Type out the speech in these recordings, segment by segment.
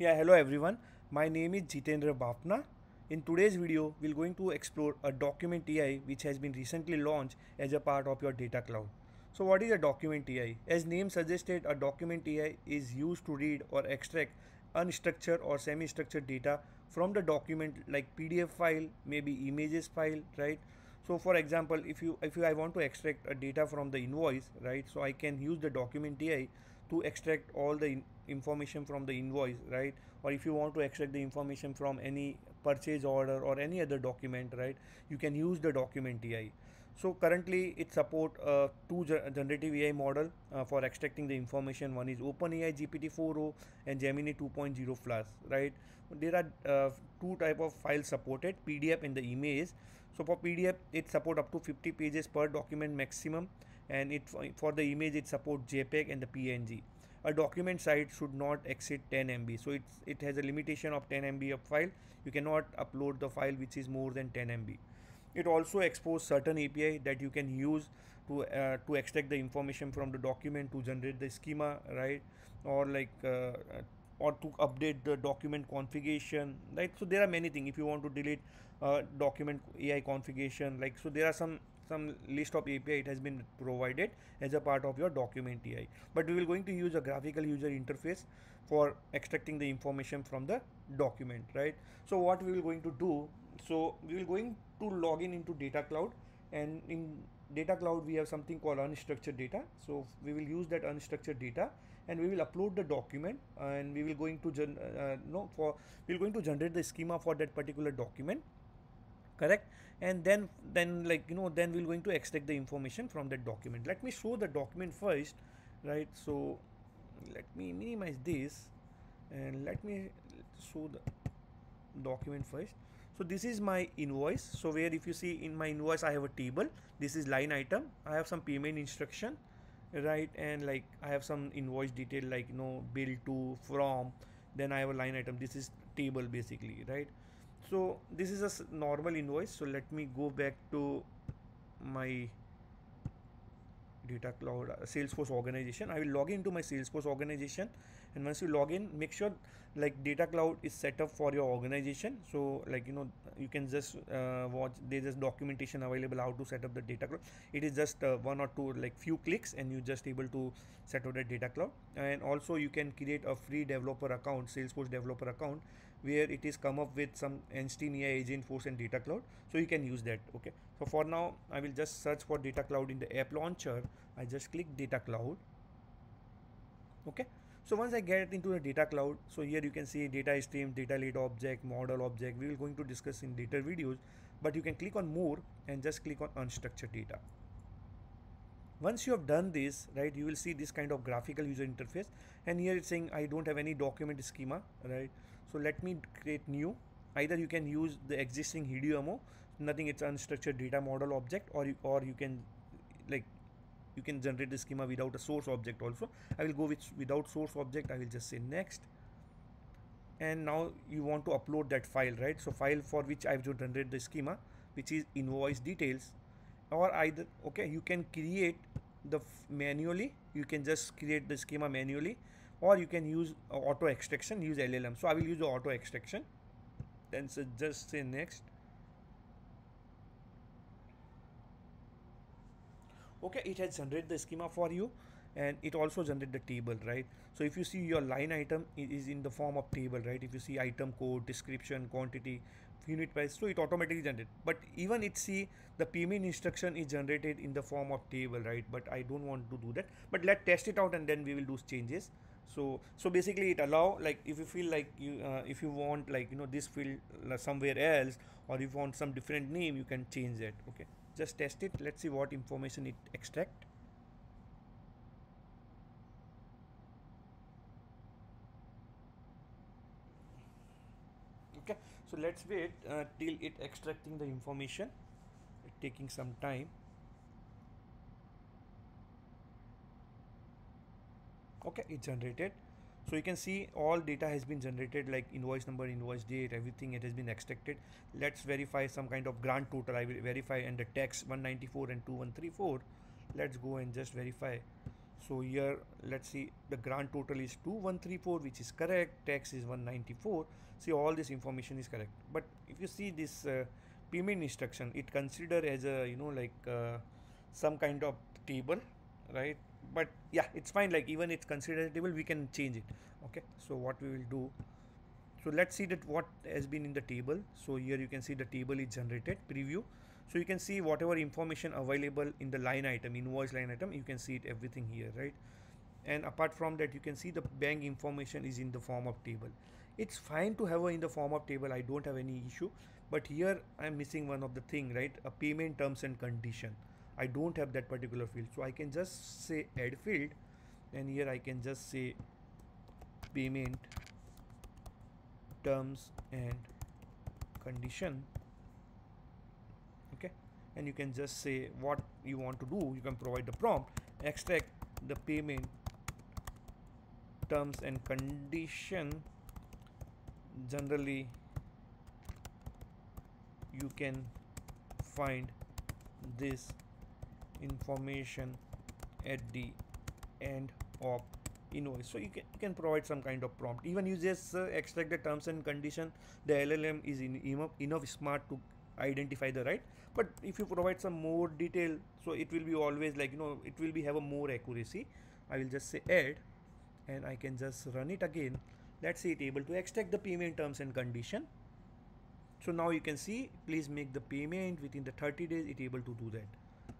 Yeah, hello everyone. My name is Jitendra Bapna. In today's video, we're going to explore a document AI which has been recently launched as a part of your data cloud. So what is a document AI? As name suggested, a document AI is used to read or extract unstructured or semi-structured data from the document like PDF file, maybe images file, right? So for example, if you if you I want to extract a data from the invoice, right? So I can use the document AI to extract all the information from the invoice right? Or if you want to extract the information from any purchase order or any other document right you can use the document AI so currently it support uh, two generative AI model uh, for extracting the information. One is OpenAI GPT-4o and Gemini 2.0 plus right? There are uh, two type of files supported PDF and the image. So for PDF it support up to 50 pages per document maximum and it for the image it supports JPEG and the PNG. A document size should not exceed 10 MB. So it's, it has a limitation of 10 MB of file. You cannot upload the file which is more than 10 MB. It also exposes certain API that you can use to uh, to extract the information from the document to generate the schema, right? Or like uh, or to update the document configuration, right? So there are many things. If you want to delete uh, document AI configuration, like so there are some some list of API it has been provided as a part of your document AI. But we will going to use a graphical user interface for extracting the information from the document, right? So what we will going to do, so we will going to log in into data cloud and in data cloud we have something called unstructured data. So we will use that unstructured data and we will upload the document and we will going to gen uh, no for we will going to generate the schema for that particular document correct? And then then like you know then we're going to extract the information from that document. Let me show the document first right? So let me minimize this and let me show the document first. So this is my invoice. So where if you see in my invoice i have a table. This is line item. I have some payment instruction right? And like i have some invoice detail like you know bill to from then i have a line item. This is table basically right so this is a normal invoice. So let me go back to my data cloud uh, salesforce organization. I will log into my salesforce organization. And once you log in make sure like data cloud is set up for your organization. So like you know you can just uh, watch there's just documentation available how to set up the data cloud. It is just uh, one or two like few clicks and you just able to set up the data cloud. And also you can create a free developer account salesforce developer account where it is come up with some Einstein AI Agentforce and Data Cloud. So you can use that. Okay. So for now, I will just search for Data Cloud in the app launcher. I just click Data Cloud. Okay. So once I get into the data cloud, so here you can see data stream, data lake object, model object. We will going to discuss in later videos, but you can click on more and just click on unstructured data. Once you have done this, right, you will see this kind of graphical user interface. And here it's saying I don't have any document schema, right? So let me create new. Either you can use the existing UDMO, nothing it's unstructured data model object, or you, or you can like you can generate the schema without a source object also. I will go with without source object. I will just say next. And now you want to upload that file, right? So file for which I have to generate the schema, which is invoice details, or either okay, you can create the manually. You can just create the schema manually or you can use auto extraction use LLM so I will use the auto extraction. Then so just say next. Okay it has generated the schema for you and it also generate the table right? So if you see your line item is in the form of table right? If you see item code description quantity unit price so it automatically generated but even it see the payment instruction is generated in the form of table right? But i don't want to do that. But let's test it out and then we will do changes so so basically it allow like if you feel like you uh, if you want like you know this field uh, somewhere else or if you want some different name you can change it okay? Just test it. Let's see what information it extract. Okay so let's wait uh, till it extracting the information. Taking some time okay it generated. So you can see all data has been generated like invoice number invoice date everything it has been extracted. Let's verify some kind of grand total. I will verify and the text 194 and 2134 let's go and just verify. So here let's see the grand total is 2134 which is correct. Tax is 194 see all this information is correct. But if you see this uh, payment instruction it consider as a you know like uh, some kind of table right but yeah it's fine. Like even it's considered table we can change it. Okay? So what we will do so let's see that what has been in the table. So here you can see the table is generated preview. So you can see whatever information available in the line item invoice line item you can see it everything here right? And apart from that you can see the bank information is in the form of table. It's fine to have a in the form of table i don't have any issue. But here i'm missing one of the thing right? A payment terms and condition i don't have that particular field. So i can just say add field and here i can just say payment terms and condition. Okay? And you can just say what you want to do. You can provide the prompt. Extract the payment terms and condition. Generally you can find this information at the end of invoice. So you can, you can provide some kind of prompt. Even you just uh, extract the terms and condition. The llm is in, enough, enough smart to identify the right. But if you provide some more detail so it will be always like you know it will be have a more accuracy. I will just say add and i can just run it again. Let's see it able to extract the payment terms and condition. So now you can see please make the payment within the 30 days it able to do that.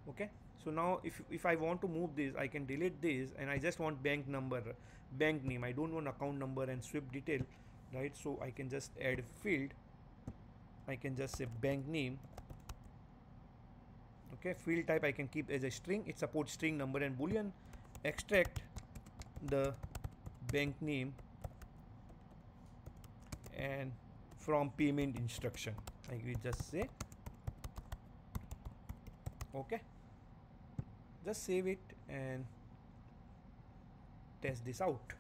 Okay so now if, if I want to move this I can delete this and I just want bank number bank name. I don't want account number and SWIFT detail right? So I can just add field. I can just say bank name. Okay field type I can keep as a string. It supports string number and boolean. Extract the bank name and from payment instruction. I will just say okay just save it and test this out.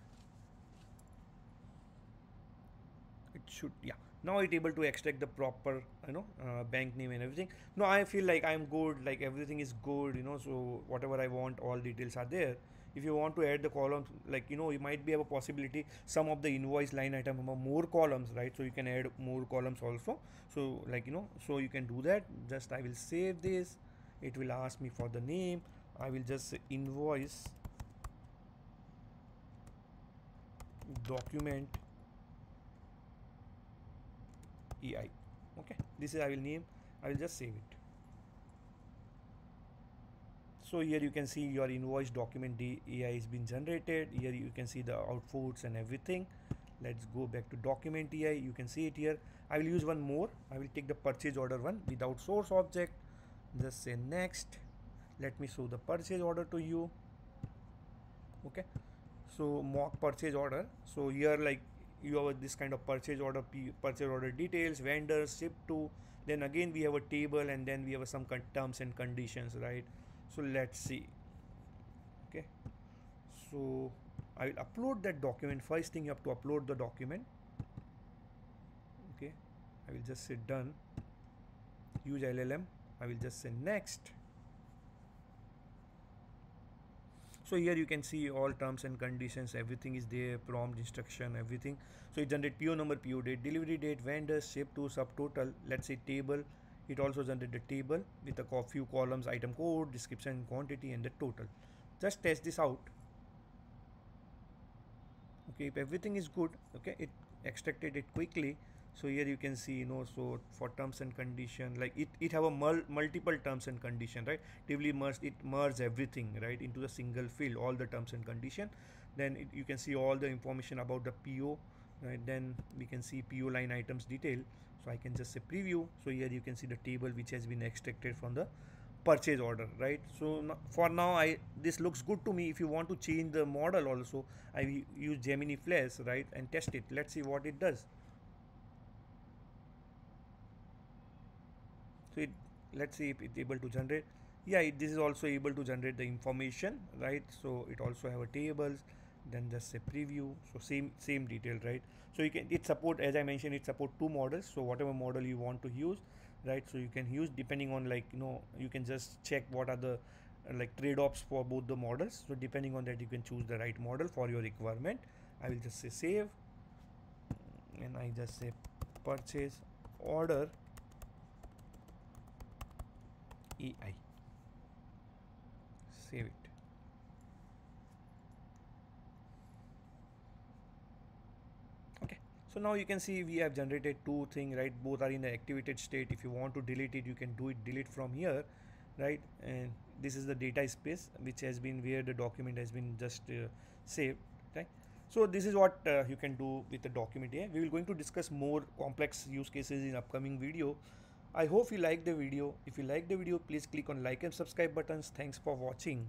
It should yeah. Now it able to extract the proper you know uh, bank name and everything. No i feel like i'm good like everything is good you know so whatever i want all details are there. If you want to add the columns like you know you might be have a possibility some of the invoice line item have more columns right? So you can add more columns also. So like you know so you can do that. Just i will save this. It will ask me for the name I will just invoice document AI okay this is I will name I will just save it. So here you can see your invoice document AI has been generated. Here you can see the outputs and everything. Let's go back to document AI you can see it here. I will use one more. I will take the purchase order one without source object. Just say next let me show the purchase order to you. Okay. So mock purchase order. So here like you have this kind of purchase order purchase order details vendors ship to. Then again we have a table and then we have some terms and conditions right? So let's see. Okay. So i will upload that document. First thing you have to upload the document. Okay. I will just say done. Use llm i will just say next so here you can see all terms and conditions. Everything is there prompt instruction everything. So it generate PO number PO date delivery date vendors ship to subtotal. Let's say table. It also generate the table with a few columns item code description quantity and the total. Just test this out okay if everything is good okay it extracted it quickly so here you can see you know so for terms and condition like it it have a mul multiple terms and condition right? Tivoli merged it merge everything right into a single field all the terms and condition. Then it, you can see all the information about the PO right? Then we can see PO line items detail. So I can just say preview. So here you can see the table which has been extracted from the purchase order right? So for now I this looks good to me. If you want to change the model also I use Gemini Flash right and test it. Let's see what it does. So it let's see if it's able to generate. Yeah it, this is also able to generate the information right? So it also have a tables then just say preview. So same same detail right? So you can it support as i mentioned it support two models. So whatever model you want to use right? So you can use depending on like you know you can just check what are the like trade-offs for both the models. So depending on that you can choose the right model for your requirement. I will just say save. And i just say purchase order ei save it okay so now you can see we have generated two things right? Both are in the activated state. If you want to delete it you can do it delete from here right? And this is the data space which has been where the document has been just uh, saved right? So this is what uh, you can do with the document here we will going to discuss more complex use cases in upcoming video. I hope you like the video. If you like the video please click on like and subscribe buttons. Thanks for watching